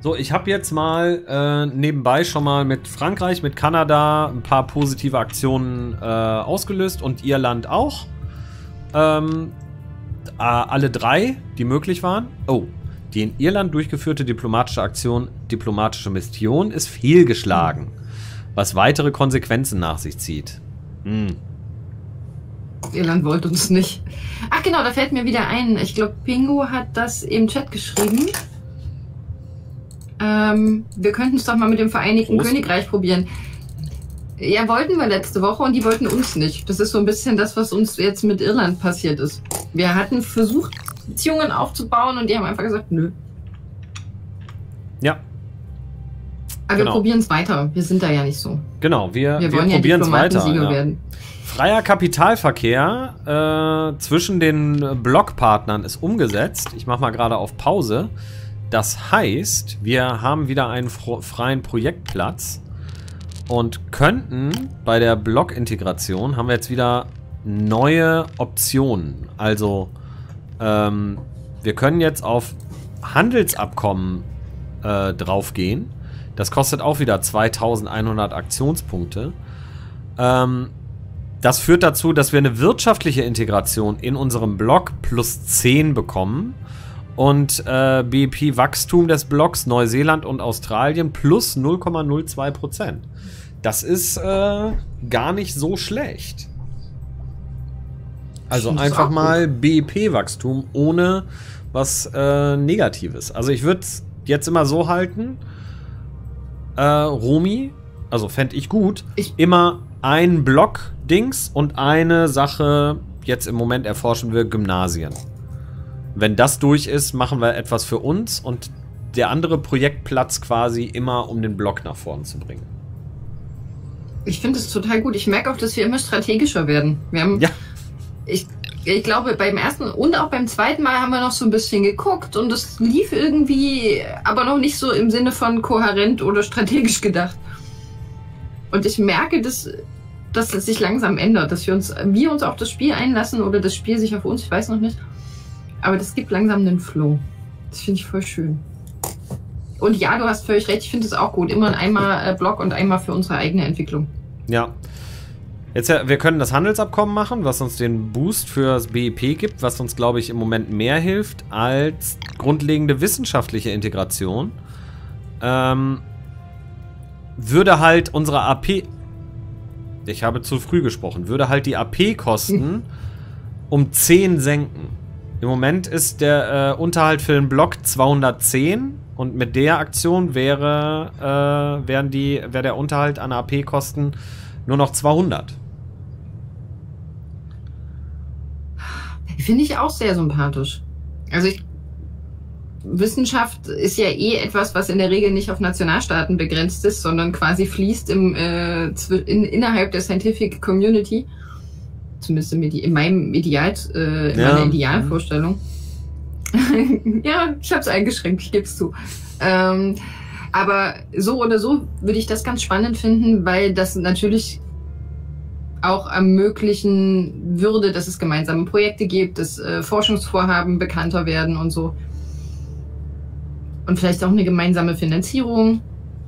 So, ich habe jetzt mal äh, nebenbei schon mal mit Frankreich, mit Kanada ein paar positive Aktionen äh, ausgelöst und Irland auch. Ähm, äh, alle drei, die möglich waren. Oh, die in Irland durchgeführte diplomatische Aktion, diplomatische Mission, ist fehlgeschlagen, was weitere Konsequenzen nach sich zieht. Hm. Irland wollte uns nicht. Ach genau, da fällt mir wieder ein. Ich glaube, Pingu hat das im Chat geschrieben. Ähm, wir könnten es doch mal mit dem Vereinigten Prost. Königreich probieren. Ja, wollten wir letzte Woche und die wollten uns nicht. Das ist so ein bisschen das, was uns jetzt mit Irland passiert ist. Wir hatten versucht, Beziehungen aufzubauen und die haben einfach gesagt, nö. Ja, Aber Genau. wir probieren es weiter. Wir sind da ja nicht so. genau. Wir, Wir, wir, probieren es weiter. Ja. werden. Freier Kapitalverkehr äh, zwischen den Blockpartnern ist umgesetzt. Ich mache mal gerade auf Pause. Das heißt, wir haben wieder einen freien Projektplatz und könnten bei der Blockintegration haben wir jetzt wieder neue Optionen. Also ähm, wir können jetzt auf Handelsabkommen äh, draufgehen. Das kostet auch wieder 2100 Aktionspunkte. Ähm, das führt dazu, dass wir eine wirtschaftliche Integration in unserem Block plus 10 bekommen und äh, BIP-Wachstum des Blocks Neuseeland und Australien plus 0,02 Prozent. Das ist äh, gar nicht so schlecht. Also einfach mal BIP-Wachstum ohne was äh, Negatives. Also ich würde es jetzt immer so halten, äh, Romi, also fände ich gut, Ich- immer ein Block-Dings und eine Sache jetzt im Moment erforschen wir Gymnasien. Wenn das durch ist, machen wir etwas für uns und der andere Projektplatz quasi immer, um den Block nach vorn zu bringen. Ich finde es total gut. Ich merke auch, dass wir immer strategischer werden. Wir haben, Ja. ich, ich glaube, beim ersten und auch beim zweiten Mal haben wir noch so ein bisschen geguckt und es lief irgendwie, aber noch nicht so im Sinne von kohärent oder strategisch gedacht. Und ich merke, dass, dass es sich langsam ändert, dass wir uns, wir uns auf das Spiel einlassen oder das Spiel sich auf uns, ich weiß noch nicht. Aber das gibt langsam einen Flow. Das finde ich voll schön. Und ja, du hast völlig recht, ich finde es auch gut. Immer einmal äh, Block und einmal für unsere eigene Entwicklung. Ja. Jetzt, ja, wir können das Handelsabkommen machen, was uns den Boost für das BIP gibt, was uns, glaube ich, im Moment mehr hilft als grundlegende wissenschaftliche Integration. Ähm, würde halt unsere AP. Ich habe zu früh gesprochen. Würde halt die AP-Kosten um 10 senken. Im Moment ist der äh, Unterhalt für den Block 210 und mit der Aktion wäre, äh, wären die, wäre der Unterhalt an AP-Kosten nur noch 200. Finde ich auch sehr sympathisch. Also ich, Wissenschaft ist ja eh etwas, was in der Regel nicht auf Nationalstaaten begrenzt ist, sondern quasi fließt im, äh, in, innerhalb der Scientific Community. Zumindest in meinem Ideal, äh, in Ja. meiner Idealvorstellung. ja, ich habe es eingeschränkt, ich gebe es zu. Ähm, aber so oder so würde ich das ganz spannend finden, weil das natürlich auch ermöglichen würde, dass es gemeinsame Projekte gibt, dass äh, Forschungsvorhaben bekannter werden und so. Und vielleicht auch eine gemeinsame Finanzierung,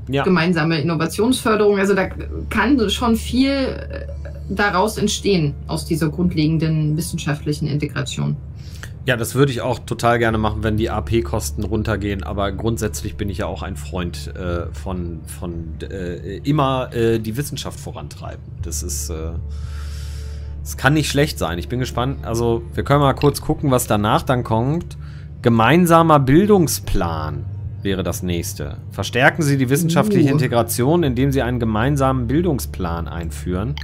Ja. gemeinsame Innovationsförderung. Also da kann schon viel äh, daraus entstehen, aus dieser grundlegenden wissenschaftlichen Integration. Ja, das würde ich auch total gerne machen, wenn die AP-Kosten runtergehen. Aber grundsätzlich bin ich ja auch ein Freund äh, von, von äh, immer äh, die Wissenschaft vorantreiben. Das ist. Äh, das kann nicht schlecht sein. Ich bin gespannt. Also, wir können mal kurz gucken, was danach dann kommt. Gemeinsamer Bildungsplan wäre das nächste. Verstärken Sie die wissenschaftliche Uh. Integration, indem Sie einen gemeinsamen Bildungsplan einführen.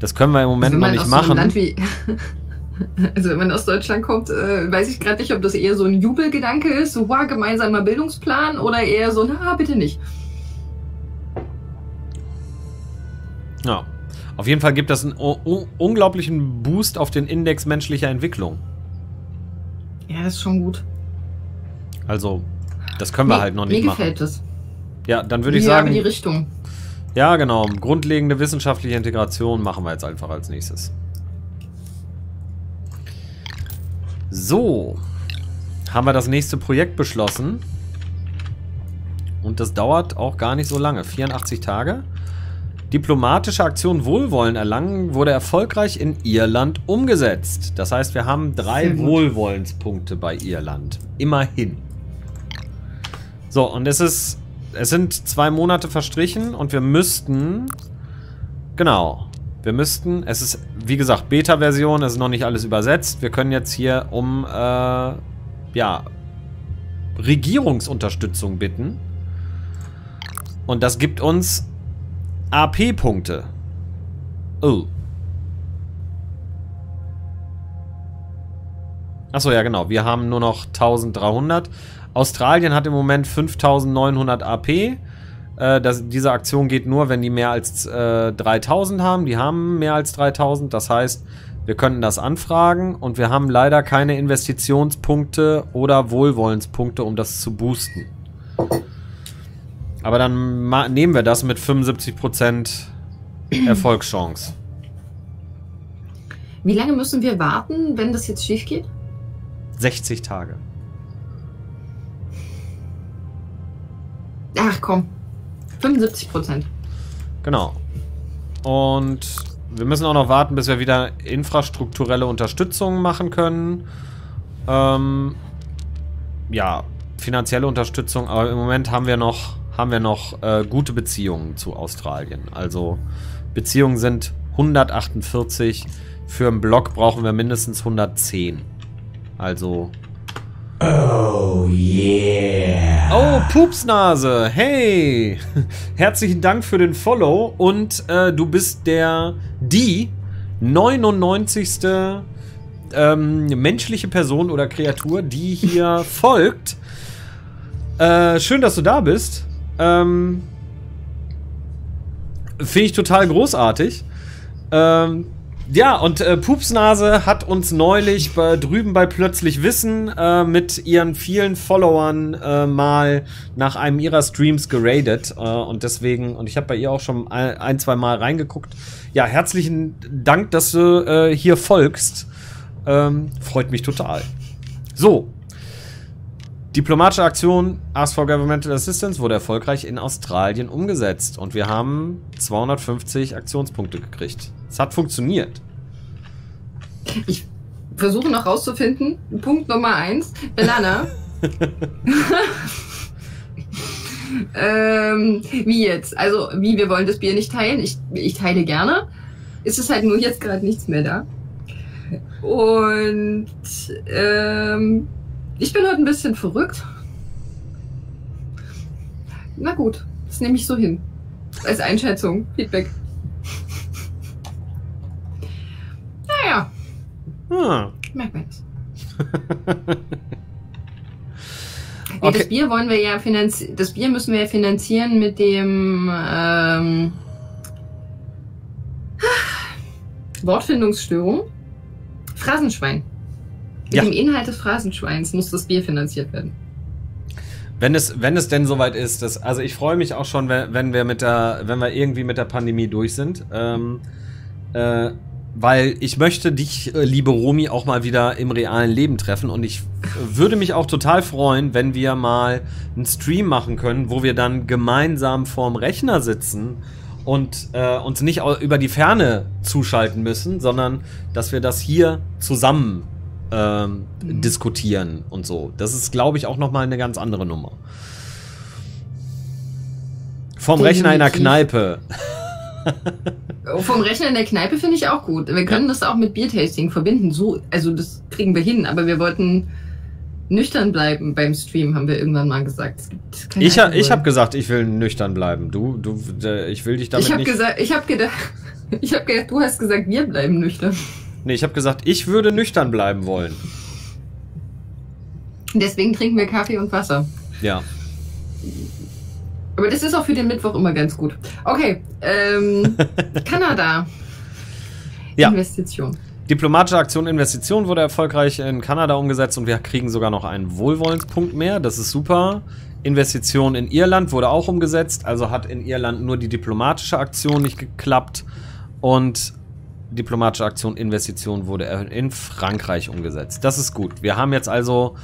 Das können wir im Moment also noch nicht so machen. Land wie Also wenn man aus Deutschland kommt, äh, weiß ich gerade nicht, ob das eher so ein Jubelgedanke ist, so wow, gemeinsamer Bildungsplan oder eher so, na, bitte nicht. Ja. Auf jeden Fall gibt das einen unglaublichen Boost auf den Index menschlicher Entwicklung. Ja, das ist schon gut. Also, das können wir Nee, halt noch nicht Mir machen. gefällt das. Ja, dann würde ich ja, aber die sagen, Richtung. Ja genau, grundlegende wissenschaftliche Integration machen wir jetzt einfach als nächstes. So, haben wir das nächste Projekt beschlossen. Und das dauert auch gar nicht so lange. 84 Tage. Diplomatische Aktion Wohlwollen erlangen wurde erfolgreich in Irland umgesetzt. Das heißt, wir haben drei Wohlwollenspunkte bei Irland. Immerhin. So, und es ist. Es sind zwei Monate verstrichen und wir müssten. Genau. Wir müssten. Es ist, wie gesagt, Beta-Version, es ist noch nicht alles übersetzt. Wir können jetzt hier um. Äh, ja. Regierungsunterstützung bitten. Und das gibt uns AP-Punkte. Oh. Achso, ja genau. Wir haben nur noch 1300. Australien hat im Moment 5900 AP. Äh, das, diese Aktion geht nur, wenn die mehr als äh, 3000 haben. Die haben mehr als 3000. Das heißt, wir könnten das anfragen. Und wir haben leider keine Investitionspunkte oder Wohlwollenspunkte, um das zu boosten. Aber dann nehmen wir das mit 75% Erfolgschance. Wie lange müssen wir warten, wenn das jetzt schief geht? 60 Tage. Ach komm. 75% Genau. Und wir müssen auch noch warten, bis wir wieder infrastrukturelle Unterstützung machen können. Ähm, ja, finanzielle Unterstützung, aber im Moment haben wir noch haben wir noch äh, gute Beziehungen zu Australien. Also Beziehungen sind 148. Für einen Block brauchen wir mindestens 110. Also. Oh yeah. Oh, Pupsnase. Hey. Herzlichen Dank für den Follow. Und äh, du bist der, die 99. Ähm, menschliche Person oder Kreatur, die hier folgt. Äh, schön, dass du da bist. Ähm, Finde ich total großartig. Ähm, ja, und äh, Pupsnase hat uns neulich bei, drüben bei Plötzlich Wissen äh, mit ihren vielen Followern äh, mal nach einem ihrer Streams geradet. Äh, und deswegen, und ich habe bei ihr auch schon ein, ein, zwei Mal reingeguckt. Ja, herzlichen Dank, dass du äh, hier folgst. Ähm, freut mich total. So, Diplomatische Aktion Ask for Governmental Assistance wurde erfolgreich in Australien umgesetzt und wir haben 250 Aktionspunkte gekriegt. Es hat funktioniert. Ich versuche noch rauszufinden. Punkt Nummer 1. Belana. ähm, wie jetzt? Also, wie wir wollen das Bier nicht teilen. Ich, ich teile gerne. Es ist halt nur jetzt gerade nichts mehr da. Und ähm, ich bin heute ein bisschen verrückt. Na gut, das nehme ich so hin. Als Einschätzung, Feedback. Naja. Hm. Merkt man das. nee, okay. Das Bier wollen wir ja finanzieren. Das Bier müssen wir ja finanzieren mit dem ähm, Wortfindungsstörung. Phrasenschwein. Mit ja. dem Inhalt des Phrasenschweins muss das Bier finanziert werden. Wenn es, wenn es denn soweit ist, dass, also ich freue mich auch schon, wenn, wenn wir mit der, wenn wir irgendwie mit der Pandemie durch sind. Ähm, äh, weil ich möchte dich, äh, liebe Romi, auch mal wieder im realen Leben treffen und ich würde mich auch total freuen, wenn wir mal einen Stream machen können, wo wir dann gemeinsam vorm Rechner sitzen und äh, uns nicht über die Ferne zuschalten müssen, sondern dass wir das hier zusammen ähm, mhm. diskutieren und so. Das ist, glaube ich, auch nochmal eine ganz andere Nummer. Vom Definitiv. Rechner in der Kneipe. Vom Rechner in der Kneipe finde ich auch gut. Wir können ja. das auch mit Biertasting verbinden. So, also das kriegen wir hin, aber wir wollten nüchtern bleiben beim Stream, haben wir irgendwann mal gesagt. ich ha, ich habe gesagt, ich will nüchtern bleiben. Du, du, ich will dich damit ich hab nicht... Gesagt, ich habe gedacht, ich habe gedacht, du hast gesagt, wir bleiben nüchtern. Nee, ich habe gesagt, ich würde nüchtern bleiben wollen. Deswegen trinken wir Kaffee und Wasser. Ja. Aber das ist auch für den Mittwoch immer ganz gut. Okay, ähm, Kanada. Ja. Investition. Diplomatische Aktion Investition wurde erfolgreich in Kanada umgesetzt und wir kriegen sogar noch einen Wohlwollenspunkt mehr. Das ist super. Investition in Irland wurde auch umgesetzt, also hat in Irland nur die diplomatische Aktion nicht geklappt. Und diplomatische Aktion Investition wurde in Frankreich umgesetzt. Das ist gut. Wir haben jetzt also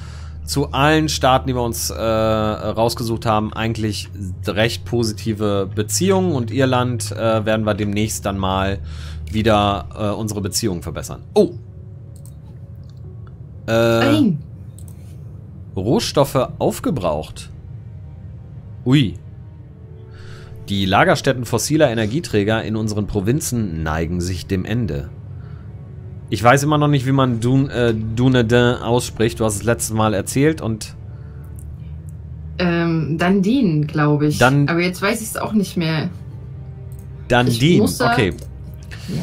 zu allen Staaten, die wir uns äh, rausgesucht haben, eigentlich recht positive Beziehungen. Und Irland äh, werden wir demnächst dann mal wieder äh, unsere Beziehungen verbessern. Oh! Äh, Nein. Rohstoffe aufgebraucht. Ui. Die Lagerstätten fossiler Energieträger in unseren Provinzen neigen sich dem Ende. Ich weiß immer noch nicht, wie man Dun, äh, Dunedin ausspricht. Du hast es letztes Mal erzählt und Ähm, Dandin, glaube ich. Dan- Aber jetzt weiß ich es auch nicht mehr. Dandin. Okay. Ja.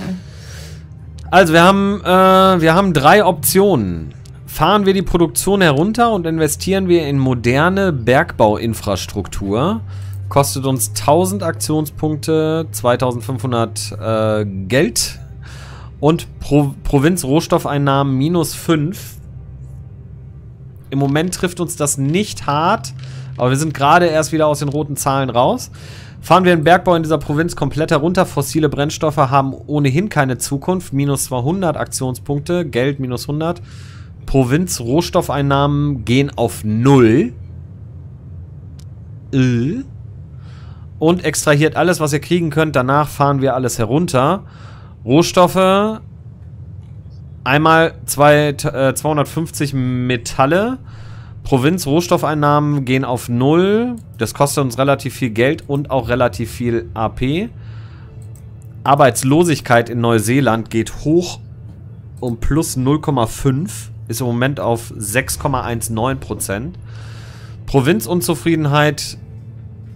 Also wir haben, äh, wir haben drei Optionen. Fahren wir die Produktion herunter und investieren wir in moderne Bergbauinfrastruktur. Kostet uns 1000 Aktionspunkte, 2500 äh, Geld und Pro Provinz Rohstoffeinnahmen minus 5. Im Moment trifft uns das nicht hart, aber wir sind gerade erst wieder aus den roten Zahlen raus. Fahren wir den Bergbau in dieser Provinz komplett herunter. Fossile Brennstoffe haben ohnehin keine Zukunft. Minus 200 Aktionspunkte, Geld minus 100. Provinz Rohstoffeinnahmen gehen auf 0. Äh. Und extrahiert alles, was ihr kriegen könnt. Danach fahren wir alles herunter. Rohstoffe. Einmal zwei, äh, 250 Metalle. Provinz Rohstoffeinnahmen gehen auf 0. Das kostet uns relativ viel Geld und auch relativ viel AP. Arbeitslosigkeit in Neuseeland geht hoch um plus 0,5. Ist im Moment auf 6,19%. Provinzunzufriedenheit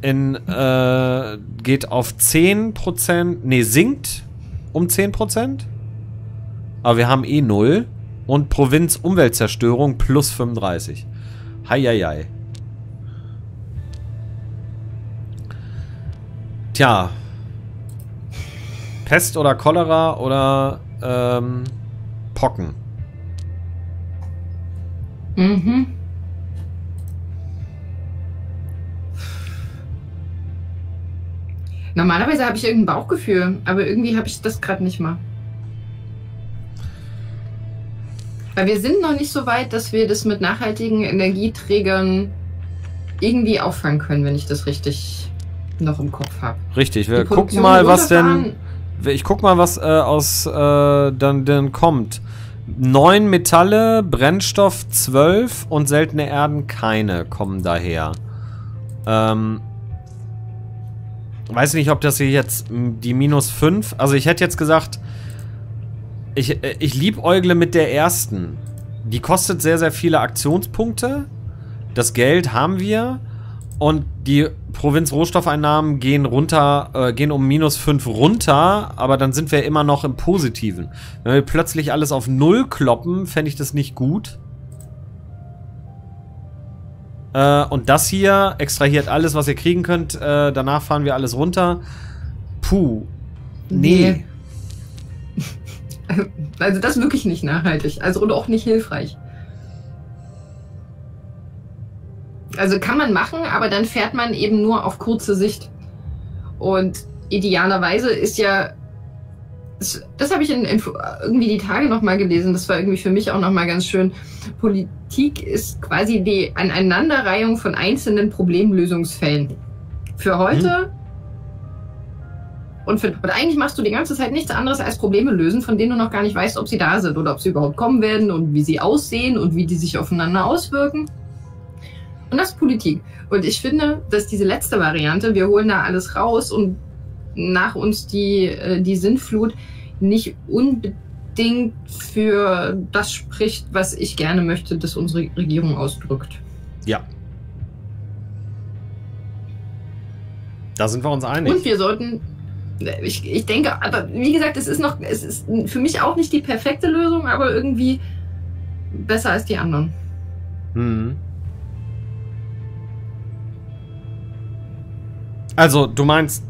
in, äh, geht auf 10%. Ne, sinkt um 10%. Aber wir haben eh 0. Und Provinz Umweltzerstörung plus 35. Heieiei. Tja. Pest oder Cholera oder ähm, Pocken. Mhm. Normalerweise habe ich irgendein Bauchgefühl, aber irgendwie habe ich das gerade nicht mal. Weil wir sind noch nicht so weit, dass wir das mit nachhaltigen Energieträgern irgendwie auffangen können, wenn ich das richtig noch im Kopf habe. Richtig, wir gucken mal, was denn. Ich guck mal, was äh, aus äh, dann, dann kommt. Neun Metalle, Brennstoff 12 und seltene Erden keine kommen daher. Ähm, weiß nicht, ob das hier jetzt die minus 5. Also ich hätte jetzt gesagt, ich, äh, ich liebäugle mit der ersten. Die kostet sehr, sehr viele Aktionspunkte. Das Geld haben wir. Und die Provinz Rohstoffeinnahmen gehen runter, äh, gehen um minus 5 runter, aber dann sind wir immer noch im Positiven. Wenn wir plötzlich alles auf Null kloppen, fände ich das nicht gut. Äh, und das hier extrahiert alles, was ihr kriegen könnt. Äh, danach fahren wir alles runter. Puh. Nee. Nee. Also das ist wirklich nicht nachhaltig. Also und auch nicht hilfreich. Also kann man machen, aber dann fährt man eben nur auf kurze Sicht. Und idealerweise ist ja, das, das habe ich in, in, irgendwie die Tage nochmal gelesen, das war irgendwie für mich auch nochmal ganz schön. Politik ist quasi die Aneinanderreihung von einzelnen Problemlösungsfällen. Für heute. Und, für, und eigentlich machst du die ganze Zeit nichts anderes als Probleme lösen, von denen du noch gar nicht weißt, ob sie da sind oder ob sie überhaupt kommen werden und wie sie aussehen und wie die sich aufeinander auswirken. Und das ist Politik. Und ich finde, dass diese letzte Variante, wir holen da alles raus und nach uns die, äh, die Sintflut, nicht unbedingt für das spricht, was ich gerne möchte, dass unsere Regierung ausdrückt. Ja. Da sind wir uns einig. Und wir sollten, ich, ich denke, aber wie gesagt, es ist noch, es ist für mich auch nicht die perfekte Lösung, aber irgendwie besser als die anderen. Hm. Also, du meinst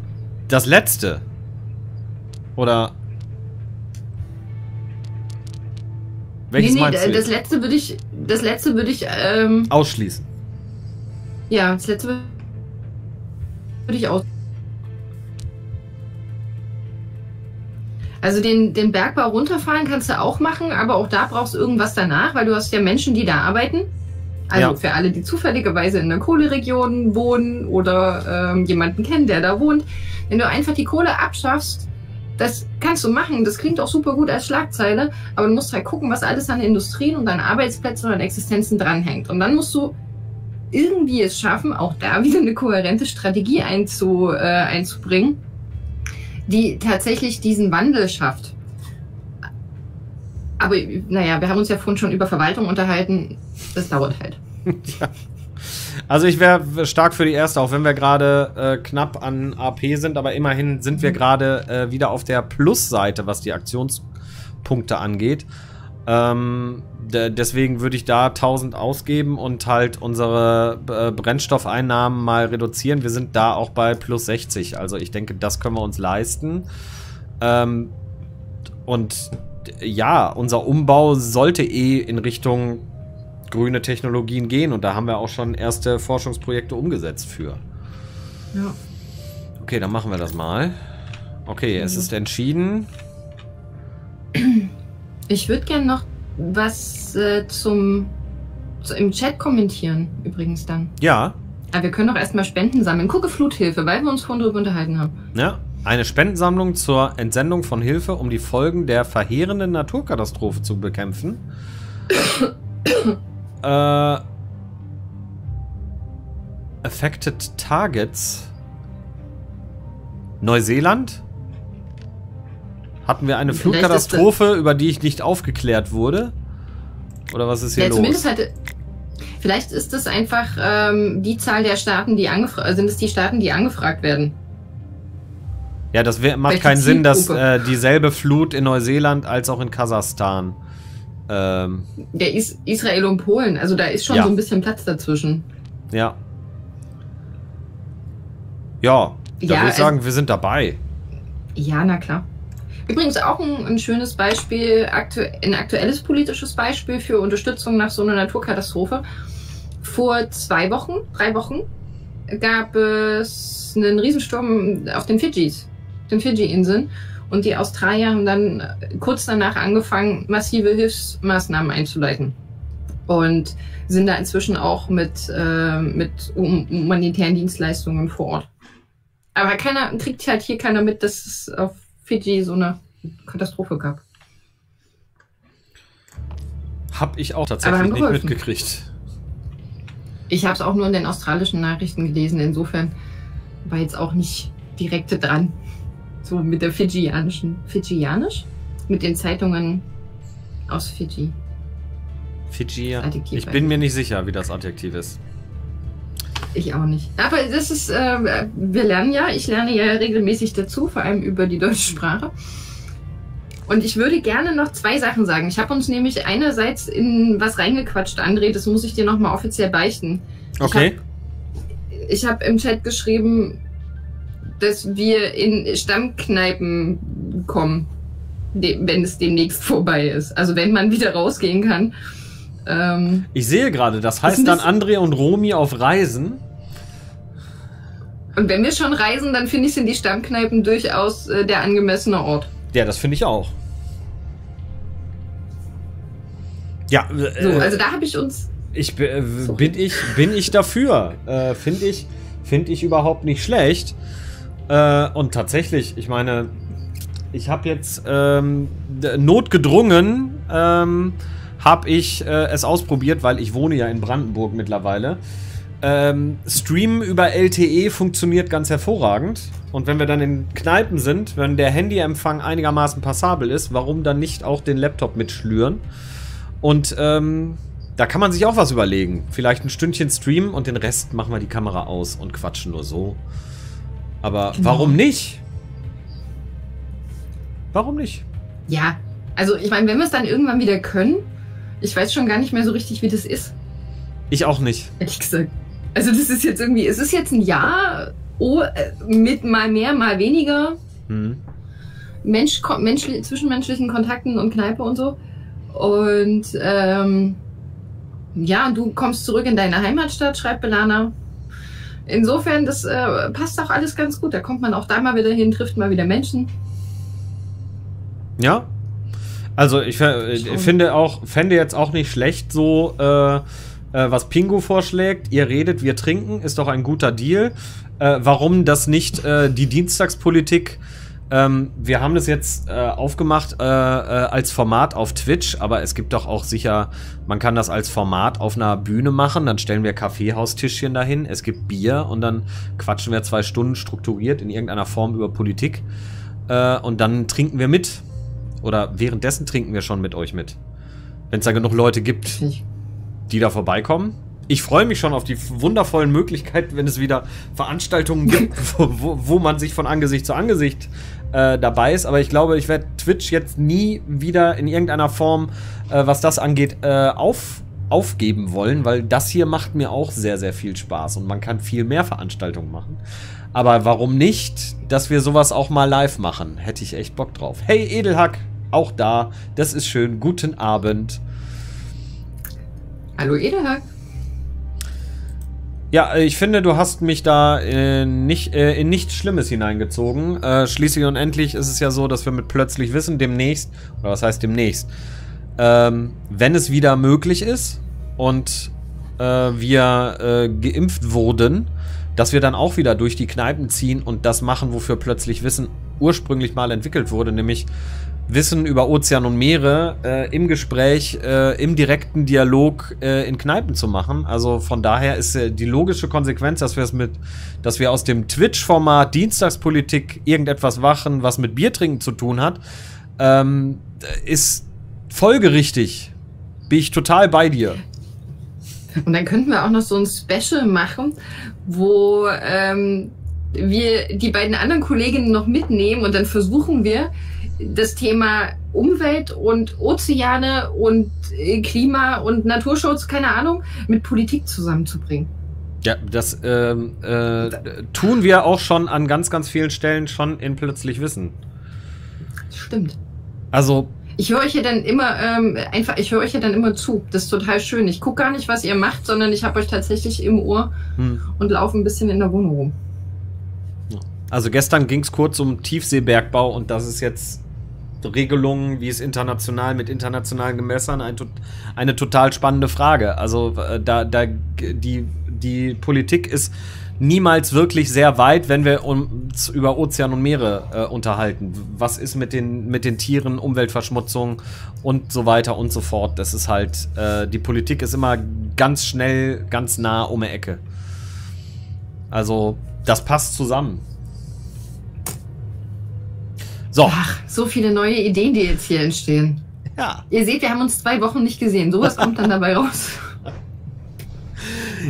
das letzte? Oder. Welches nee, nee, meinst du? das letzte würde ich, das letzte würde ich, ähm, Ausschließen. ja, das letzte würde ich aus. Also den, den Bergbau runterfahren kannst du auch machen, aber auch da brauchst du irgendwas danach, weil du hast ja Menschen, die da arbeiten. Also Ja. für alle, die zufälligerweise in einer Kohleregion wohnen oder ähm, jemanden kennen, der da wohnt. Wenn du einfach die Kohle abschaffst, das kannst du machen. Das klingt auch super gut als Schlagzeile, aber du musst halt gucken, was alles an Industrien und an Arbeitsplätzen und an Existenzen dranhängt. Und dann musst du irgendwie es schaffen, auch da wieder eine kohärente Strategie einzu, äh, einzubringen, die tatsächlich diesen Wandel schafft. Aber naja, wir haben uns ja vorhin schon über Verwaltung unterhalten. Das dauert halt. Also ich wäre stark für die erste, auch wenn wir gerade äh, knapp an AP sind, aber immerhin sind wir gerade äh, wieder auf der Plusseite, was die Aktionspunkte angeht. Ähm, de- deswegen würde ich da 1000 ausgeben und halt unsere äh, Brennstoffeinnahmen mal reduzieren. Wir sind da auch bei plus 60. Also ich denke, das können wir uns leisten. Ähm, und ja, unser Umbau sollte eh in Richtung grüne Technologien gehen und da haben wir auch schon erste Forschungsprojekte umgesetzt für. Ja. Okay, dann machen wir das mal. Okay, es ist entschieden. Ich würde gerne noch was äh, zum, zu, im Chat kommentieren, übrigens dann. Ja, Aber wir können doch erstmal Spenden sammeln. Gucke Fluthilfe, weil wir uns vorhin darüber unterhalten haben. ja. Eine Spendensammlung zur Entsendung von Hilfe, um die Folgen der verheerenden Naturkatastrophe zu bekämpfen. Äh, affected Targets. Neuseeland? Hatten wir eine Vielleicht Flugkatastrophe, über die ich nicht aufgeklärt wurde? Oder was ist hier Ja, los? zumindest halt. Vielleicht ist es einfach ähm, die Zahl der Staaten, die angefragt sind es die Staaten, die angefragt werden. Ja, das macht Welche keinen Sinn, dass Zielgruppe? äh, dieselbe Flut in Neuseeland als auch in Kasachstan. Ähm, Der Is Israel und Polen, also da ist schon Ja. so ein bisschen Platz dazwischen. ja. Ja, da Ja, würde ich also- sagen, wir sind dabei. Ja, na klar. Übrigens auch ein, ein schönes Beispiel, aktu ein aktuelles politisches Beispiel für Unterstützung nach so einer Naturkatastrophe. Vor zwei Wochen, drei Wochen, gab es einen Riesensturm auf den Fidschis, den Fidschi-Inseln. Und die Australier haben dann kurz danach angefangen, massive Hilfsmaßnahmen einzuleiten. Und sind da inzwischen auch mit, äh, mit hum- humanitären Dienstleistungen vor Ort. Aber keiner kriegt halt hier keiner mit, dass es auf Fidschi so eine Katastrophe gab. Hab ich auch tatsächlich nicht mitgekriegt. Ich habe es auch nur in den australischen Nachrichten gelesen. Insofern war jetzt auch nicht direkt dran. So mit der fidschianischen. Fidschianisch? Mit den Zeitungen aus Fidschi. Fidschi. Ich bin mir nicht sicher, wie das Adjektiv ist. Ich auch nicht. Aber das ist, äh, wir lernen ja, ich lerne ja regelmäßig dazu, vor allem über die deutsche Sprache. Und ich würde gerne noch zwei Sachen sagen. Ich habe uns nämlich einerseits in was reingequatscht, André, das muss ich dir nochmal offiziell beichten. Okay. Ich habe im Chat geschrieben, dass wir in Stammkneipen kommen, wenn es demnächst vorbei ist. Also wenn man wieder rausgehen kann. Ähm, Ich sehe gerade, das heißt dann André und Romy auf Reisen. und wenn wir schon reisen, dann finde ich, sind die Stammkneipen durchaus äh, der angemessene Ort. Ja, das finde ich auch. Ja, So, äh, also da habe ich uns. ich äh, bin ich bin ich dafür. Äh, finde ich finde ich überhaupt nicht schlecht. Äh, und tatsächlich, ich meine, ich habe jetzt ähm, notgedrungen ähm, habe ich äh, es ausprobiert, weil ich wohne ja in Brandenburg mittlerweile. Ähm, Streamen über LTE funktioniert ganz hervorragend. Und wenn wir dann in Kneipen sind, wenn der Handyempfang einigermaßen passabel ist, warum dann nicht auch den Laptop mitschlüren? Und ähm, da kann man sich auch was überlegen. Vielleicht ein Stündchen streamen und den Rest machen wir die Kamera aus und quatschen nur so. Aber Genau. warum nicht? Warum nicht? Ja, also ich meine, wenn wir es dann irgendwann wieder können, ich weiß schon gar nicht mehr so richtig, wie das ist, Ich auch nicht. ehrlich gesagt. Also das ist jetzt irgendwie, es ist jetzt ein Jahr oh, äh, mit mal mehr, mal weniger Hm. Mensch, menschli zwischenmenschlichen Kontakten und Kneipe und so. Und ähm, ja, und du kommst zurück in deine Heimatstadt, schreibt Belana. Insofern, das äh, passt auch alles ganz gut. Da kommt man auch da mal wieder hin, trifft mal wieder Menschen. Ja. Also ich, Schon. finde auch, fände jetzt auch nicht schlecht, so äh, äh, was Pingu vorschlägt. Ihr redet, wir trinken, ist doch ein guter Deal. Äh, warum das nicht äh, die Dienstagspolitik ähm, wir haben das jetzt äh, aufgemacht äh, äh, als Format auf Twitch, aber es gibt doch auch sicher, man kann das als Format auf einer Bühne machen, dann stellen wir Kaffeehaustischchen dahin, es gibt Bier und dann quatschen wir zwei Stunden strukturiert in irgendeiner Form über Politik äh, und dann trinken wir mit. Oder währenddessen trinken wir schon mit euch mit. Wenn es da genug Leute gibt, die da vorbeikommen. Ich freue mich schon auf die wundervollen Möglichkeiten, wenn es wieder Veranstaltungen gibt, wo, wo, wo man sich von Angesicht zu Angesicht äh, dabei ist. Aber ich glaube, ich werde Twitch jetzt nie wieder in irgendeiner Form, äh, was das angeht, äh, auf, aufgeben wollen, weil das hier macht mir auch sehr, sehr viel Spaß und man kann viel mehr Veranstaltungen machen. Aber warum nicht, dass wir sowas auch mal live machen? Hätte ich echt Bock drauf. Hey Edelhack, auch da. Das ist schön. Guten Abend. Hallo Edelhack. Ja, äh, ich finde, du hast mich da äh, nicht, äh, in nichts Schlimmes hineingezogen. Äh, schließlich und endlich ist es ja so, dass wir mit plötzlich wissen, demnächst, oder was heißt demnächst, ähm, wenn es wieder möglich ist und äh, wir äh, geimpft wurden, dass wir dann auch wieder durch die Kneipen ziehen und das machen, wofür plötzlich Wissen ursprünglich mal entwickelt wurde, nämlich Wissen über Ozean und Meere äh, im Gespräch, äh, im direkten Dialog äh, in Kneipen zu machen. Also von daher ist äh, die logische Konsequenz, dass wir es mit, dass wir aus dem Twitch-Format Dienstagspolitik irgendetwas machen, was mit Biertrinken zu tun hat, ähm, ist folgerichtig. Bin ich total bei dir. Und dann könnten wir auch noch so ein Special machen, wo ähm, wir die beiden anderen Kolleginnen noch mitnehmen und dann versuchen wir, das Thema Umwelt und Ozeane und äh, Klima und Naturschutz, keine Ahnung, mit Politik zusammenzubringen. Ja, das ähm, äh, tun wir auch schon an ganz, ganz vielen Stellen schon in Plötzlich Wissen. Stimmt. Also. Ich höre euch ja dann immer ähm, einfach, ich höre euch ja dann immer zu. Das ist total schön. Ich gucke gar nicht, was ihr macht, sondern ich habe euch tatsächlich im Ohr hm. und laufe ein bisschen in der Wohnung rum. Also gestern ging es kurz um Tiefseebergbau und das ist jetzt Regelungen, wie es international mit internationalen Gemessern, ein, eine total spannende Frage. Also äh, da, da die, die Politik ist niemals wirklich sehr weit, wenn wir uns über Ozean und Meere äh, unterhalten. Was ist mit den, mit den Tieren, Umweltverschmutzung und so weiter und so fort. Das ist halt, äh, die Politik ist immer ganz schnell, ganz nah um die Ecke. Also, das passt zusammen. So. Ach, so viele neue Ideen, die jetzt hier entstehen. Ja. Ihr seht, wir haben uns zwei Wochen nicht gesehen. Sowas kommt dann dabei raus.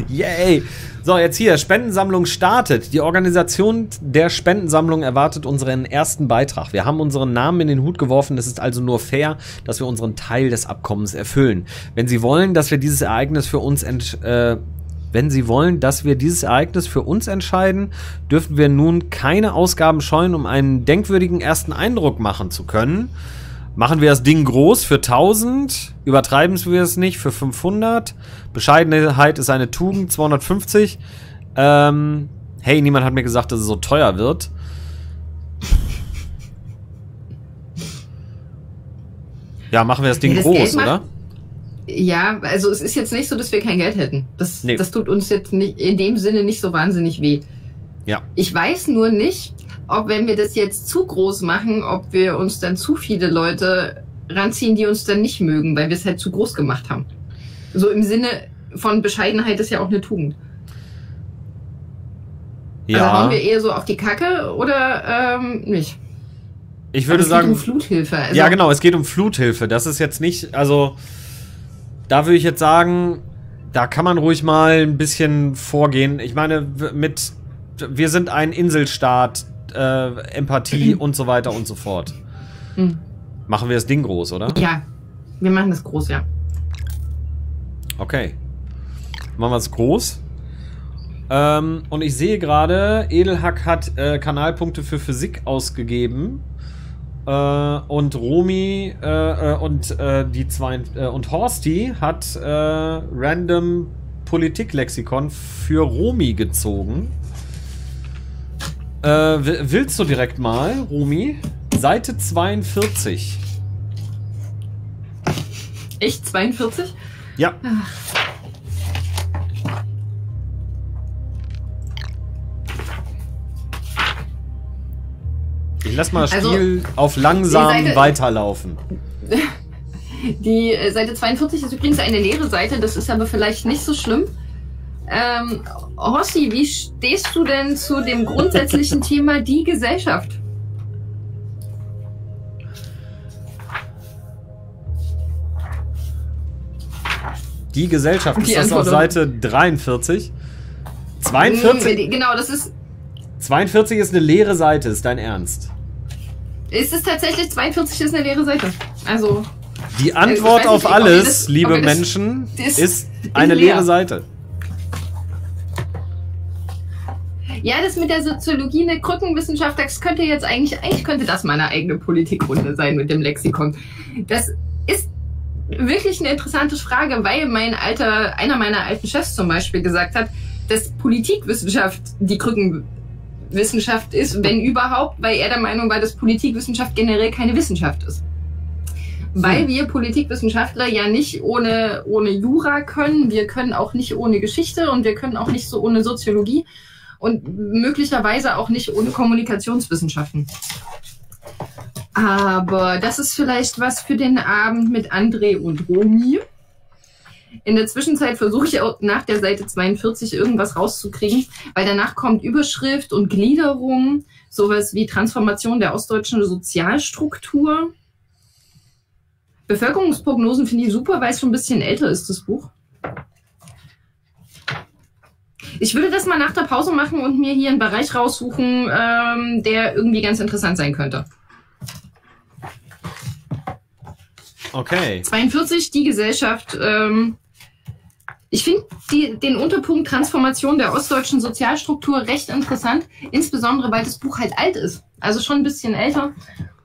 Yay! So, jetzt hier, Spendensammlung startet. Die Organisation der Spendensammlung erwartet unseren ersten Beitrag. Wir haben unseren Namen in den Hut geworfen. Es ist also nur fair, dass wir unseren Teil des Abkommens erfüllen. Wenn Sie wollen, dass wir dieses Ereignis für uns äh, wenn Sie wollen, dass wir dieses Ereignis für uns entscheiden, dürfen wir nun keine Ausgaben scheuen, um einen denkwürdigen ersten Eindruck machen zu können. Machen wir das Ding groß für 1000, übertreiben wir es nicht für 500. Bescheidenheit ist eine Tugend, 250. Ähm, hey, niemand hat mir gesagt, dass es so teuer wird. Ja, machen wir das Ding das groß, oder? Ja, also es ist jetzt nicht so, dass wir kein Geld hätten. Das, nee. das tut uns jetzt nicht in dem Sinne nicht so wahnsinnig weh. Ja. Ich weiß nur nicht, ob wenn wir das jetzt zu groß machen, ob wir uns dann zu viele Leute ranziehen, die uns dann nicht mögen, weil wir es halt zu groß gemacht haben. So im Sinne von Bescheidenheit ist ja auch eine Tugend. Ja. Also hauen wir eher so auf die Kacke oder ähm, nicht? Ich würde sagen. Es geht um Fluthilfe. Also ja, genau, es geht um Fluthilfe. Das ist jetzt nicht, also da würde ich jetzt sagen, da kann man ruhig mal ein bisschen vorgehen. Ich meine, mit wir sind ein Inselstaat, äh, Empathie und so weiter und so fort. Mhm. Machen wir das Ding groß, oder? Ja, wir machen das groß, ja. Okay. Machen wir es groß. Ähm, und ich sehe gerade, Edelhack hat äh, Kanalpunkte für Physik ausgegeben. Äh, und Romy äh, äh, und äh, die zwei äh, und Horsty hat äh, random Politiklexikon für Romy gezogen. willst du direkt mal, Romy? Seite 42. Ich 42? Ja. Ich lass mal das Also, Spiel auf langsam Seite- weiterlaufen. Die äh, Seite 42 ist übrigens eine leere Seite, das ist aber vielleicht nicht so schlimm. Ähm, Hossi, wie stehst du denn zu dem grundsätzlichen Thema die Gesellschaft? Die Gesellschaft Die ist das auf. Seite 43. Hm, 42, Genau, das ist. 42 ist eine leere Seite, ist dein Ernst? Ist es tatsächlich 42 ist eine leere Seite. Also, Die Antwort weiß auf nicht, alles, das- liebe das- Menschen, das ist eine leer. leere Seite. ja, das mit der Soziologie, eine Krückenwissenschaft, das könnte jetzt eigentlich, eigentlich könnte das meine eigene Politikrunde sein mit dem Lexikon. Das ist wirklich eine interessante Frage, weil mein alter, einer meiner alten Chefs zum Beispiel gesagt hat, dass Politikwissenschaft die Krückenwissenschaft ist, wenn überhaupt, weil er der Meinung war, dass Politikwissenschaft generell keine Wissenschaft ist. Weil wir Politikwissenschaftler ja nicht ohne, ohne Jura können, wir können auch nicht ohne Geschichte und wir können auch nicht so ohne Soziologie und möglicherweise auch nicht ohne Kommunikationswissenschaften. Aber das ist vielleicht was für den Abend mit André und Romy. In der Zwischenzeit versuche ich auch nach der Seite 42 irgendwas rauszukriegen, weil danach kommt Überschrift und Gliederung, sowas wie Transformation der ostdeutschen Sozialstruktur. Bevölkerungsprognosen finde ich super, weil es schon ein bisschen älter ist, das Buch. Ich würde das mal nach der Pause machen und mir hier einen Bereich raussuchen, ähm, der irgendwie ganz interessant sein könnte. Okay. 42, die Gesellschaft. Ähm, ich finde den Unterpunkt Transformation der ostdeutschen Sozialstruktur recht interessant, insbesondere weil das Buch halt alt ist. Also schon ein bisschen älter.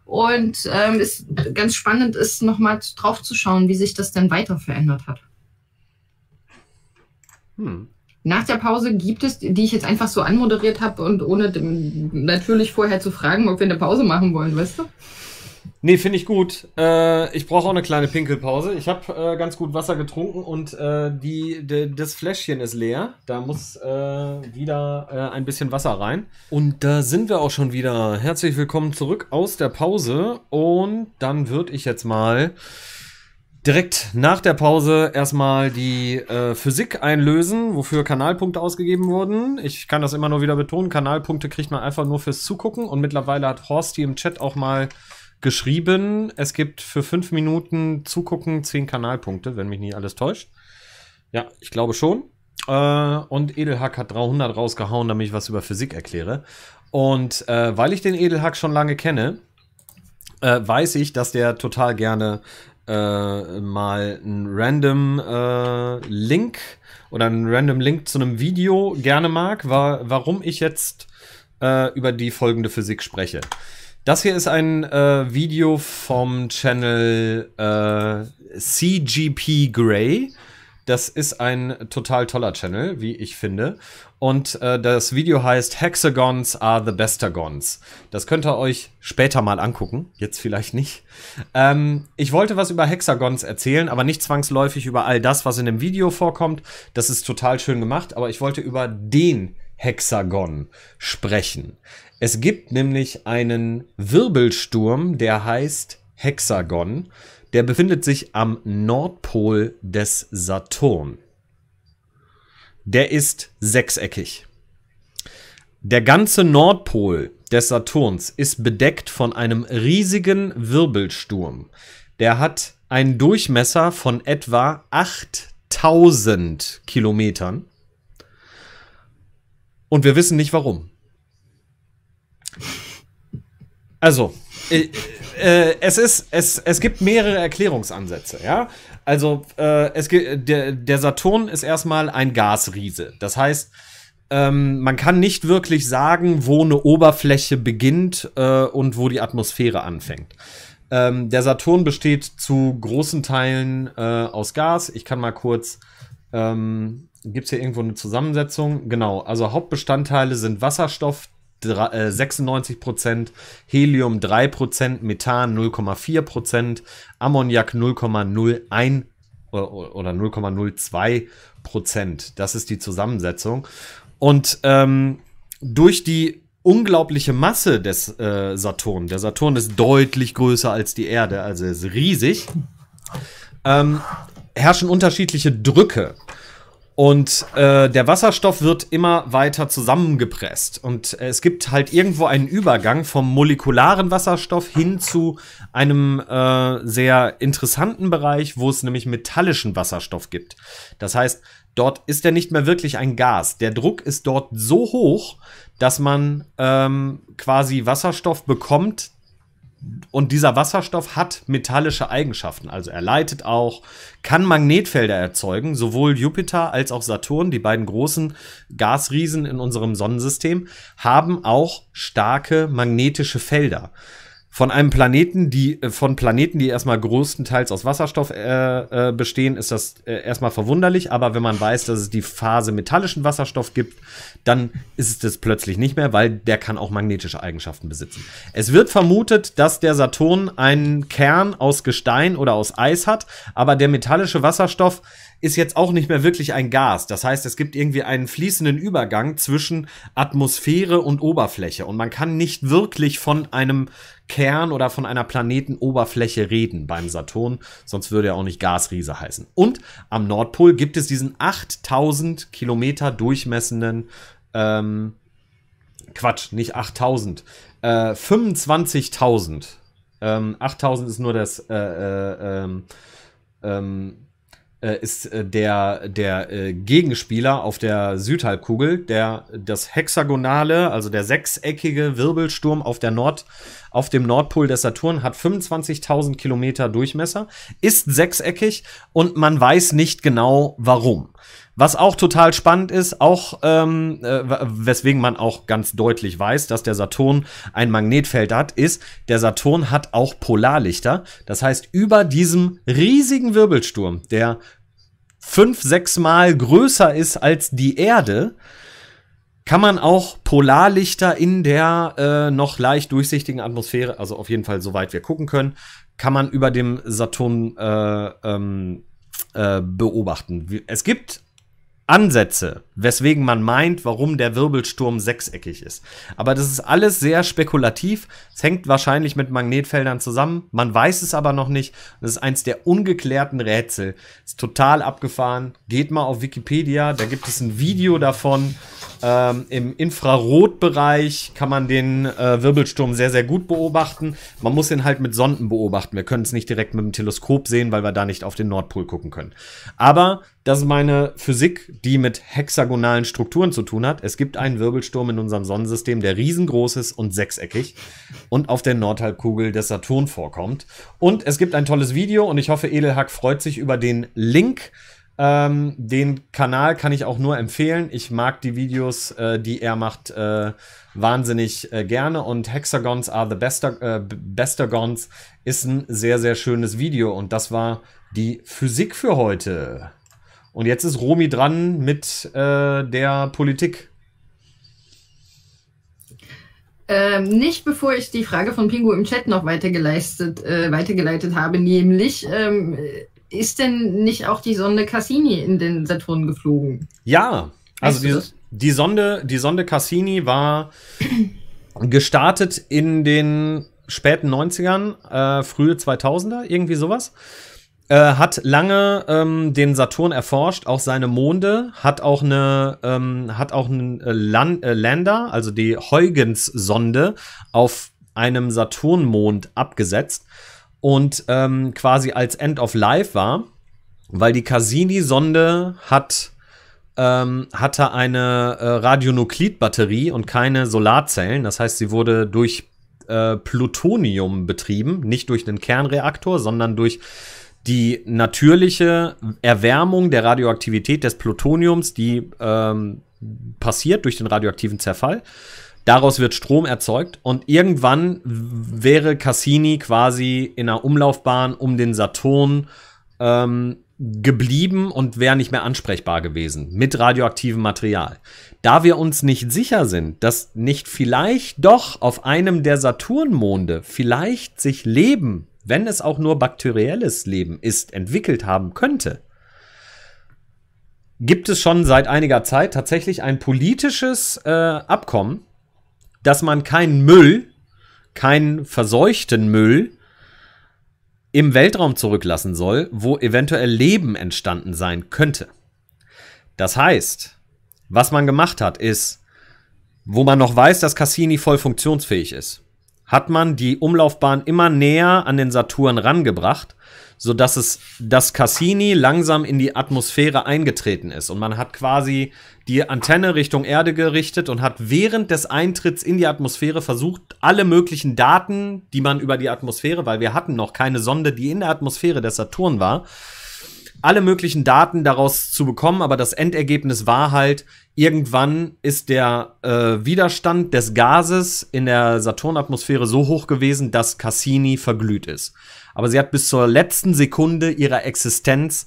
Und ähm, es ganz spannend ist, nochmal drauf zu schauen, wie sich das denn weiter verändert hat. Hm. Nach der Pause gibt es, die ich jetzt einfach so anmoderiert habe und ohne dem, natürlich vorher zu fragen, ob wir eine Pause machen wollen, weißt du? Nee, finde ich gut. Äh, ich brauche auch eine kleine Pinkelpause. Ich habe äh, ganz gut Wasser getrunken und äh, die, de, das Fläschchen ist leer. Da muss äh, wieder äh, ein bisschen Wasser rein. Und da sind wir auch schon wieder. Herzlich willkommen zurück aus der Pause. Und dann würde ich jetzt mal direkt nach der Pause erstmal die äh, Physik einlösen, wofür Kanalpunkte ausgegeben wurden. Ich kann das immer nur wieder betonen. Kanalpunkte kriegt man einfach nur fürs Zugucken. Und mittlerweile hat Horst hier im Chat auch mal geschrieben, es gibt für fünf Minuten Zugucken zehn Kanalpunkte, wenn mich nicht alles täuscht. Ja, ich glaube schon. Äh, und Edelhack hat 300 rausgehauen, damit ich was über Physik erkläre. Und äh, weil ich den Edelhack schon lange kenne, äh, weiß ich, dass der total gerne äh, mal einen random äh, Link oder einen random Link zu einem Video gerne mag, wa warum ich jetzt äh, über die folgende Physik spreche. Das hier ist ein äh, Video vom Channel äh, CGP Grey. Das ist ein total toller Channel, wie ich finde. Und äh, das Video heißt Hexagons are the bestagons. Das könnt ihr euch später mal angucken. Jetzt vielleicht nicht. Ähm, ich wollte was über Hexagons erzählen, aber nicht zwangsläufig über all das, was in dem Video vorkommt. Das ist total schön gemacht, aber ich wollte über den Hexagon sprechen. Es gibt nämlich einen Wirbelsturm, der heißt Hexagon. Der befindet sich am Nordpol des Saturn. Der ist sechseckig. Der ganze Nordpol des Saturns ist bedeckt von einem riesigen Wirbelsturm. Der hat einen Durchmesser von etwa 8000 Kilometern. Und wir wissen nicht warum. Also, äh, äh, es ist, es, es gibt mehrere Erklärungsansätze, ja. Also, äh, es, der, der Saturn ist erstmal ein Gasriese. Das heißt, ähm, man kann nicht wirklich sagen, wo eine Oberfläche beginnt äh, und wo die Atmosphäre anfängt. Ähm, der Saturn besteht zu großen Teilen äh, aus Gas. Ich kann mal kurz. Ähm, Gibt es hier irgendwo eine Zusammensetzung? Genau, also Hauptbestandteile sind Wasserstoff, 96%, Helium 3%, Methan 0,4%, Ammoniak 0,01 oder, oder 0,02%. Das ist die Zusammensetzung. Und ähm, durch die unglaubliche Masse des äh, Saturn, der Saturn ist deutlich größer als die Erde, also ist riesig, ähm, herrschen unterschiedliche Drücke. Und äh, der Wasserstoff wird immer weiter zusammengepresst. Und äh, es gibt halt irgendwo einen Übergang vom molekularen Wasserstoff hin zu einem äh, sehr interessanten Bereich, wo es nämlich metallischen Wasserstoff gibt. Das heißt, dort ist er nicht mehr wirklich ein Gas. Der Druck ist dort so hoch, dass man ähm, quasi Wasserstoff bekommt, und dieser Wasserstoff hat metallische Eigenschaften. Also er leitet auch, kann Magnetfelder erzeugen. Sowohl Jupiter als auch Saturn, die beiden großen Gasriesen in unserem Sonnensystem, haben auch starke magnetische Felder von einem Planeten, die äh, von Planeten, die erstmal größtenteils aus Wasserstoff äh, äh, bestehen, ist das äh, erstmal verwunderlich. Aber wenn man weiß, dass es die Phase metallischen Wasserstoff gibt, dann ist es das plötzlich nicht mehr, weil der kann auch magnetische Eigenschaften besitzen. Es wird vermutet, dass der Saturn einen Kern aus Gestein oder aus Eis hat, aber der metallische Wasserstoff ist jetzt auch nicht mehr wirklich ein Gas. Das heißt, es gibt irgendwie einen fließenden Übergang zwischen Atmosphäre und Oberfläche und man kann nicht wirklich von einem Kern oder von einer Planetenoberfläche reden beim Saturn, sonst würde er auch nicht Gasriese heißen. Und am Nordpol gibt es diesen 8000 Kilometer durchmessenden, ähm, Quatsch, nicht 8000, äh, 25.000. Ähm, 8000 ist nur das, äh, äh, ähm, ähm äh, ist äh, der, der äh, Gegenspieler auf der Südhalbkugel, der das hexagonale, also der sechseckige Wirbelsturm auf der Nord, auf dem Nordpol des Saturn hat 25.000 Kilometer Durchmesser, ist sechseckig und man weiß nicht genau warum. Was auch total spannend ist, auch ähm, äh, weswegen man auch ganz deutlich weiß, dass der Saturn ein Magnetfeld hat, ist, der Saturn hat auch Polarlichter. Das heißt, über diesem riesigen Wirbelsturm, der fünf, sechs Mal größer ist als die Erde, kann man auch Polarlichter in der äh, noch leicht durchsichtigen Atmosphäre, also auf jeden Fall soweit wir gucken können, kann man über dem Saturn äh, ähm, äh, beobachten. Es gibt Ansätze, weswegen man meint, warum der Wirbelsturm sechseckig ist. Aber das ist alles sehr spekulativ. Es hängt wahrscheinlich mit Magnetfeldern zusammen. Man weiß es aber noch nicht. Das ist eins der ungeklärten Rätsel. Ist total abgefahren. Geht mal auf Wikipedia, da gibt es ein Video davon. Ähm, Im Infrarotbereich kann man den äh, Wirbelsturm sehr, sehr gut beobachten. Man muss ihn halt mit Sonden beobachten. Wir können es nicht direkt mit dem Teleskop sehen, weil wir da nicht auf den Nordpol gucken können. Aber das ist meine Physik, die mit hexagonalen Strukturen zu tun hat. Es gibt einen Wirbelsturm in unserem Sonnensystem, der riesengroß ist und sechseckig und auf der Nordhalbkugel des Saturn vorkommt. Und es gibt ein tolles Video und ich hoffe, Edelhack freut sich über den Link. Ähm, den Kanal kann ich auch nur empfehlen. Ich mag die Videos, äh, die er macht, äh, wahnsinnig äh, gerne. Und Hexagons are the bester, äh, Bestagons ist ein sehr, sehr schönes Video. Und das war die Physik für heute. Und jetzt ist Romi dran mit äh, der Politik. Ähm, nicht bevor ich die Frage von Pingu im Chat noch weitergeleitet, äh, weitergeleitet habe, nämlich ähm, ist denn nicht auch die Sonde Cassini in den Saturn geflogen? Ja, also die, die, Sonde, die Sonde Cassini war gestartet in den späten 90ern, äh, frühe 2000er, irgendwie sowas. Äh, hat lange ähm, den Saturn erforscht, auch seine Monde, hat auch eine, ähm, hat auch einen äh, Lan äh, Lander, also die Huygens-Sonde, auf einem Saturnmond abgesetzt und ähm, quasi als End of Life war, weil die Cassini-Sonde hat ähm, hatte eine äh, Radionuklidbatterie und keine Solarzellen. Das heißt, sie wurde durch äh, Plutonium betrieben, nicht durch einen Kernreaktor, sondern durch die natürliche Erwärmung der Radioaktivität des Plutoniums, die ähm, passiert durch den radioaktiven Zerfall. Daraus wird Strom erzeugt und irgendwann wäre Cassini quasi in einer Umlaufbahn um den Saturn ähm, geblieben und wäre nicht mehr ansprechbar gewesen mit radioaktivem Material. Da wir uns nicht sicher sind, dass nicht vielleicht doch auf einem der Saturnmonde vielleicht sich Leben wenn es auch nur bakterielles Leben ist, entwickelt haben könnte, gibt es schon seit einiger Zeit tatsächlich ein politisches äh, Abkommen, dass man keinen Müll, keinen verseuchten Müll im Weltraum zurücklassen soll, wo eventuell Leben entstanden sein könnte. Das heißt, was man gemacht hat, ist, wo man noch weiß, dass Cassini voll funktionsfähig ist, hat man die Umlaufbahn immer näher an den Saturn rangebracht, sodass es das Cassini langsam in die Atmosphäre eingetreten ist. Und man hat quasi die Antenne Richtung Erde gerichtet und hat während des Eintritts in die Atmosphäre versucht, alle möglichen Daten, die man über die Atmosphäre, weil wir hatten noch keine Sonde, die in der Atmosphäre des Saturn war, alle möglichen Daten daraus zu bekommen, aber das Endergebnis war halt, irgendwann ist der äh, Widerstand des Gases in der Saturnatmosphäre so hoch gewesen, dass Cassini verglüht ist. Aber sie hat bis zur letzten Sekunde ihrer Existenz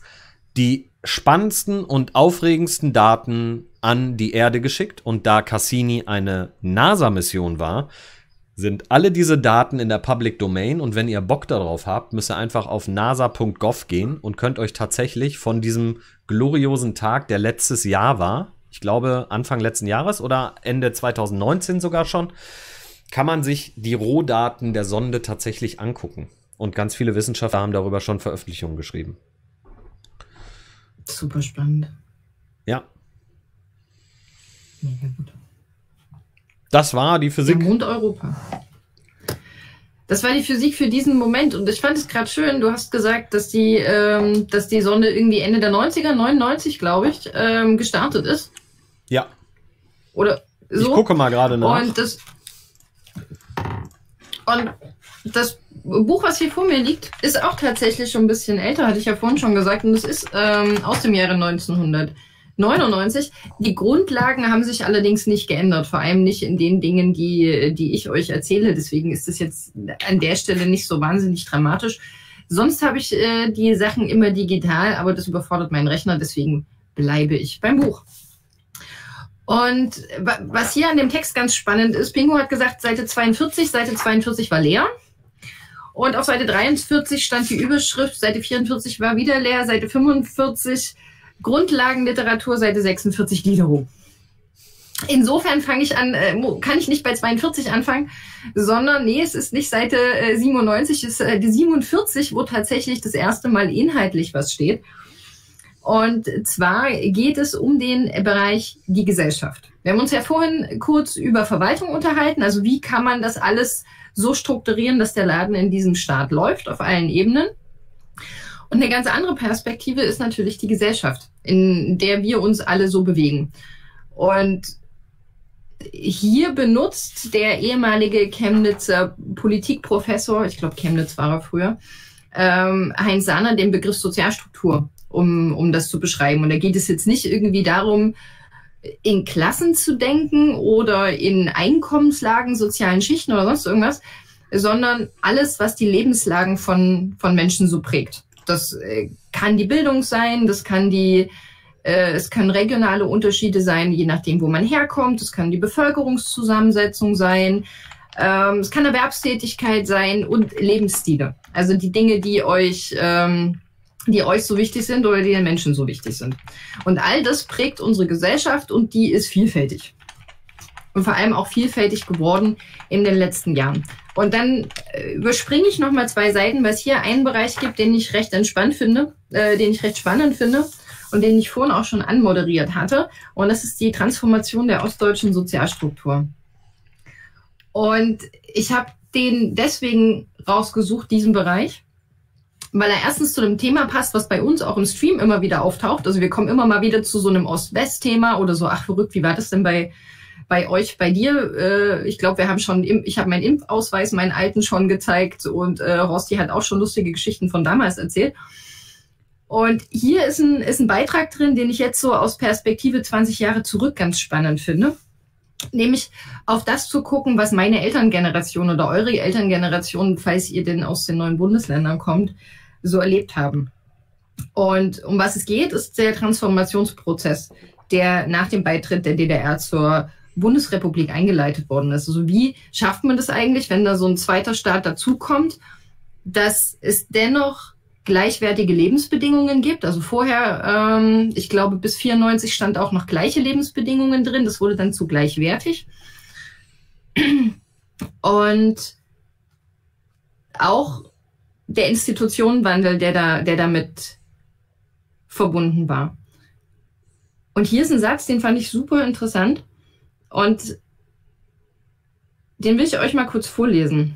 die spannendsten und aufregendsten Daten an die Erde geschickt. Und da Cassini eine NASA-Mission war, sind alle diese Daten in der Public Domain und wenn ihr Bock darauf habt, müsst ihr einfach auf nasa.gov gehen und könnt euch tatsächlich von diesem gloriosen Tag, der letztes Jahr war, ich glaube Anfang letzten Jahres oder Ende 2019 sogar schon, kann man sich die Rohdaten der Sonde tatsächlich angucken. Und ganz viele Wissenschaftler haben darüber schon Veröffentlichungen geschrieben. Super spannend. Ja. Mega gut. Das war die Physik. Ja, Mond Europa. Das war die Physik für diesen Moment. Und ich fand es gerade schön, du hast gesagt, dass die, ähm, dass die Sonne irgendwie Ende der 90er, 99, glaube ich, ähm, gestartet ist. Ja. Oder so. Ich gucke mal gerade nach. Und das, und das Buch, was hier vor mir liegt, ist auch tatsächlich schon ein bisschen älter, hatte ich ja vorhin schon gesagt. Und es ist ähm, aus dem Jahre 1999. Die Grundlagen haben sich allerdings nicht geändert, vor allem nicht in den Dingen, die, die ich euch erzähle. Deswegen ist es jetzt an der Stelle nicht so wahnsinnig dramatisch. Sonst habe ich äh, die Sachen immer digital, aber das überfordert meinen Rechner, deswegen bleibe ich beim Buch. Und was hier an dem Text ganz spannend ist, Pingo hat gesagt, Seite 42, Seite 42 war leer. Und auf Seite 43 stand die Überschrift, Seite 44 war wieder leer, Seite 45 Grundlagenliteratur, Seite 46 Gliederung. Insofern fange ich an, äh, kann ich nicht bei 42 anfangen, sondern nee, es ist nicht Seite 97, es ist äh, die 47, wo tatsächlich das erste Mal inhaltlich was steht. Und zwar geht es um den Bereich die Gesellschaft. Wir haben uns ja vorhin kurz über Verwaltung unterhalten, also wie kann man das alles so strukturieren, dass der Laden in diesem Staat läuft auf allen Ebenen. Und eine ganz andere Perspektive ist natürlich die Gesellschaft, in der wir uns alle so bewegen. Und hier benutzt der ehemalige Chemnitzer Politikprofessor, ich glaube Chemnitz war er früher, ähm, Heinz Sahner den Begriff Sozialstruktur, um, um das zu beschreiben. Und da geht es jetzt nicht irgendwie darum, in Klassen zu denken oder in Einkommenslagen, sozialen Schichten oder sonst irgendwas, sondern alles, was die Lebenslagen von, von Menschen so prägt. Das äh, kann die Bildung sein, das kann die, äh, es können regionale Unterschiede sein, je nachdem, wo man herkommt, es kann die Bevölkerungszusammensetzung sein, ähm, es kann Erwerbstätigkeit sein und Lebensstile. Also die Dinge, die euch ähm, die euch so wichtig sind oder die den Menschen so wichtig sind. Und all das prägt unsere Gesellschaft und die ist vielfältig. Und vor allem auch vielfältig geworden in den letzten Jahren. Und dann äh, überspringe ich nochmal zwei Seiten, weil es hier einen Bereich gibt, den ich recht entspannt finde, äh, den ich recht spannend finde und den ich vorhin auch schon anmoderiert hatte. Und das ist die Transformation der ostdeutschen Sozialstruktur. Und ich habe den deswegen rausgesucht, diesen Bereich, weil er erstens zu einem Thema passt, was bei uns auch im Stream immer wieder auftaucht. Also wir kommen immer mal wieder zu so einem Ost-West-Thema oder so, ach verrückt, wie war das denn bei, bei euch, bei dir? Äh, ich glaube, wir haben schon, ich habe meinen Impfausweis, meinen alten schon gezeigt und äh, Rosti hat auch schon lustige Geschichten von damals erzählt. Und hier ist ein, ist ein Beitrag drin, den ich jetzt so aus Perspektive 20 Jahre zurück ganz spannend finde. Nämlich auf das zu gucken, was meine Elterngeneration oder eure Elterngeneration, falls ihr denn aus den neuen Bundesländern kommt, so erlebt haben. Und um was es geht, ist der Transformationsprozess, der nach dem Beitritt der DDR zur Bundesrepublik eingeleitet worden ist. Also wie schafft man das eigentlich, wenn da so ein zweiter Staat dazukommt, dass es dennoch gleichwertige Lebensbedingungen gibt. Also vorher, ähm, ich glaube, bis 94 stand auch noch gleiche Lebensbedingungen drin. Das wurde dann zu gleichwertig. Und auch der Institutionenwandel, der da, der damit verbunden war. Und hier ist ein Satz, den fand ich super interessant. Und den will ich euch mal kurz vorlesen.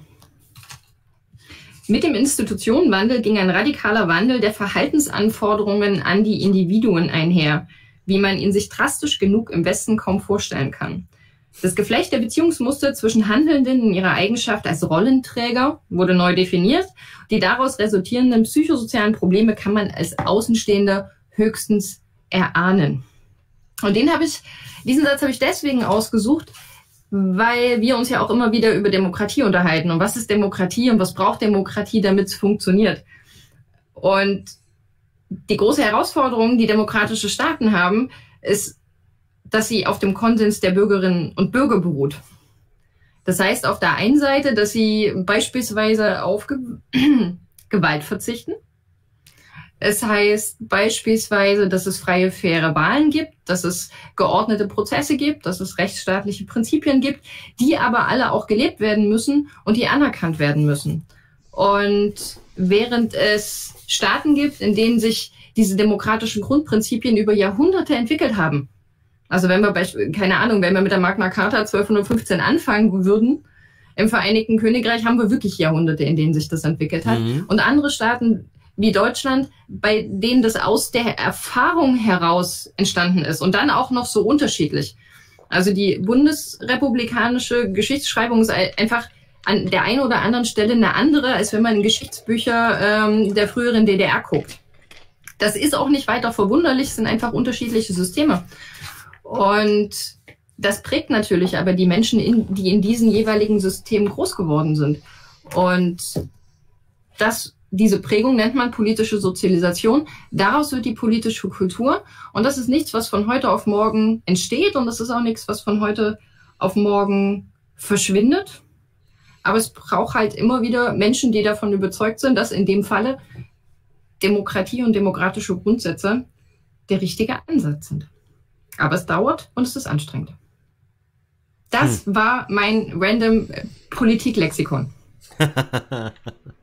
Mit dem Institutionenwandel ging ein radikaler Wandel der Verhaltensanforderungen an die Individuen einher, wie man ihn sich drastisch genug im Westen kaum vorstellen kann. Das Geflecht der Beziehungsmuster zwischen Handelnden in ihrer Eigenschaft als Rollenträger wurde neu definiert. Die daraus resultierenden psychosozialen Probleme kann man als Außenstehender höchstens erahnen. Und den habe ich, diesen Satz habe ich deswegen ausgesucht, weil wir uns ja auch immer wieder über Demokratie unterhalten. Und was ist Demokratie und was braucht Demokratie, damit es funktioniert? Und die große Herausforderung, die demokratische Staaten haben, ist, dass sie auf dem Konsens der Bürgerinnen und Bürger beruht. Das heißt auf der einen Seite, dass sie beispielsweise auf Ge Gewalt verzichten, es heißt beispielsweise, dass es freie, faire Wahlen gibt, dass es geordnete Prozesse gibt, dass es rechtsstaatliche Prinzipien gibt, die aber alle auch gelebt werden müssen und die anerkannt werden müssen. Und während es Staaten gibt, in denen sich diese demokratischen Grundprinzipien über Jahrhunderte entwickelt haben, also wenn wir, keine Ahnung, wenn wir mit der Magna Carta 1215 anfangen würden, im Vereinigten Königreich haben wir wirklich Jahrhunderte, in denen sich das entwickelt hat. Mhm. Und andere Staaten wie Deutschland, bei denen das aus der Erfahrung heraus entstanden ist und dann auch noch so unterschiedlich. Also die bundesrepublikanische Geschichtsschreibung ist einfach an der einen oder anderen Stelle eine andere, als wenn man in Geschichtsbücher ähm, der früheren DDR guckt. Das ist auch nicht weiter verwunderlich, sind einfach unterschiedliche Systeme. Und das prägt natürlich aber die Menschen, in, die in diesen jeweiligen Systemen groß geworden sind. Und das diese Prägung nennt man politische Sozialisation. Daraus wird die politische Kultur. Und das ist nichts, was von heute auf morgen entsteht. Und das ist auch nichts, was von heute auf morgen verschwindet. Aber es braucht halt immer wieder Menschen, die davon überzeugt sind, dass in dem Falle Demokratie und demokratische Grundsätze der richtige Ansatz sind. Aber es dauert und es ist anstrengend. Das hm. war mein random Politiklexikon.